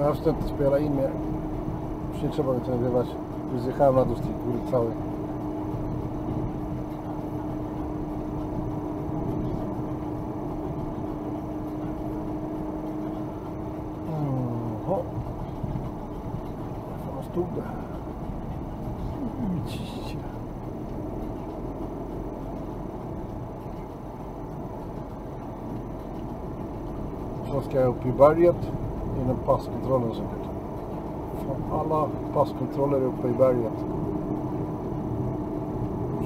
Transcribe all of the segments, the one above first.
Ja już ten spela. Już nie trzeba go tego nagrywać. Już zjechałem na dół z tej góry całej. Oho. Sama stółka. Widzicie. Så passkontrollen säkert. Fan, alla passkontroller är uppe i berget.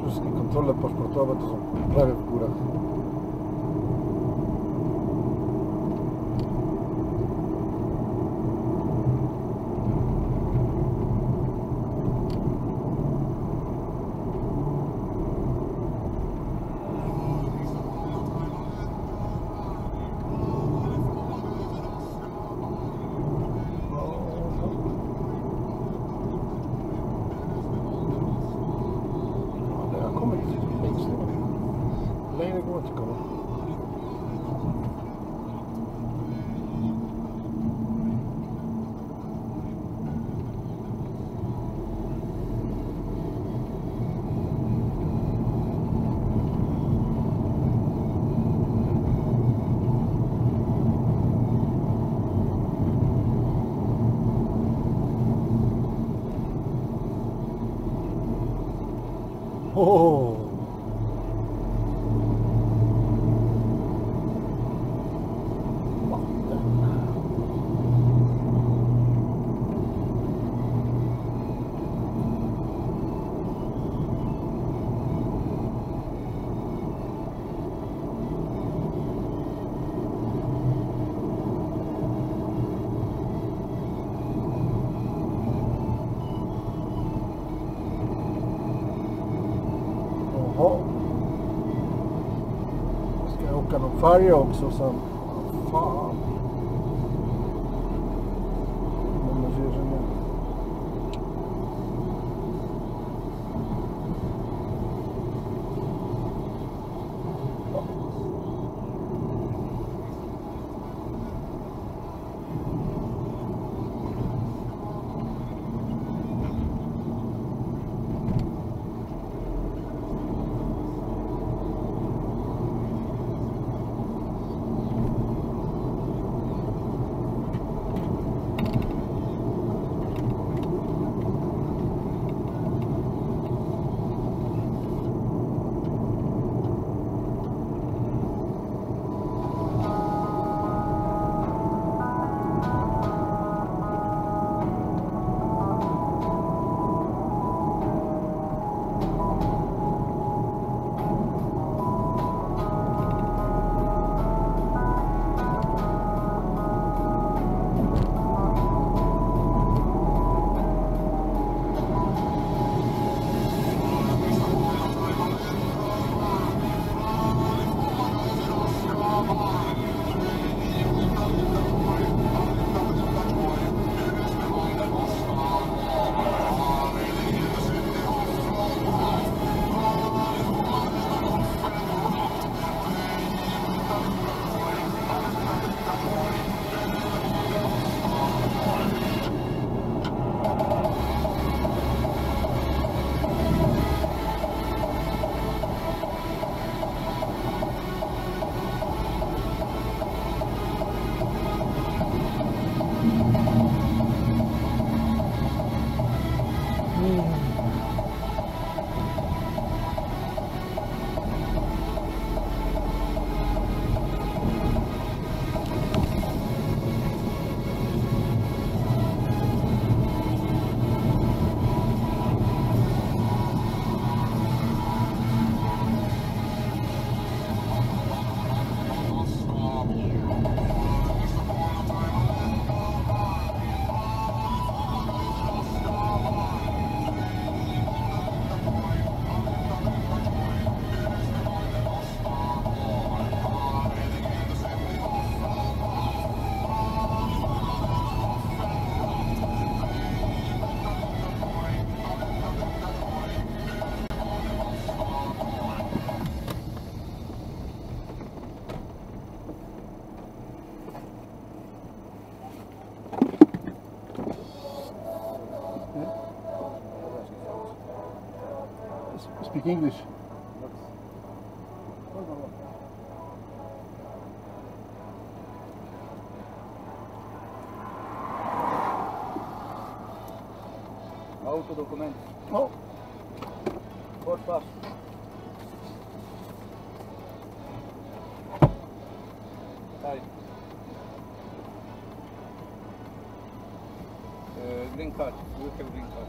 Wszystkie kontrole paszportowe to są prawie w górach. 오. färg också. som 嗯。Speak English. Autodokument. Oh, Kort pass. Taj. Uh, green card. You have green card.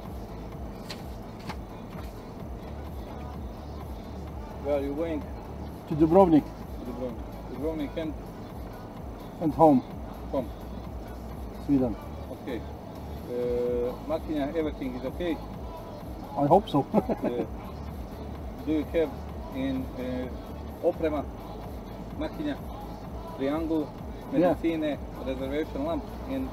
Where are you going? to Dubrovnik To Dubrovnik. Dubrovnik and and home, home. Sweden. Okay. Uh, Martina, everything is okay? I hope so. Uh, do you have in uh, oprema, makinja, triangle, Yeah. medicine, reservation lamp in